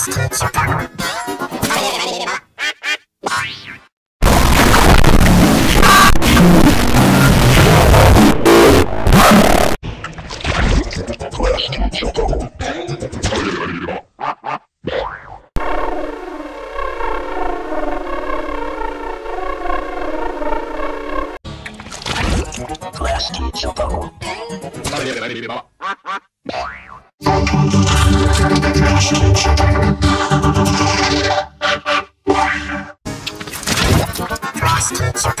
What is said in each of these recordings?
Podcast teacher Plastic Chicago. Plastic Teacher.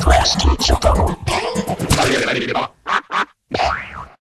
Plastic.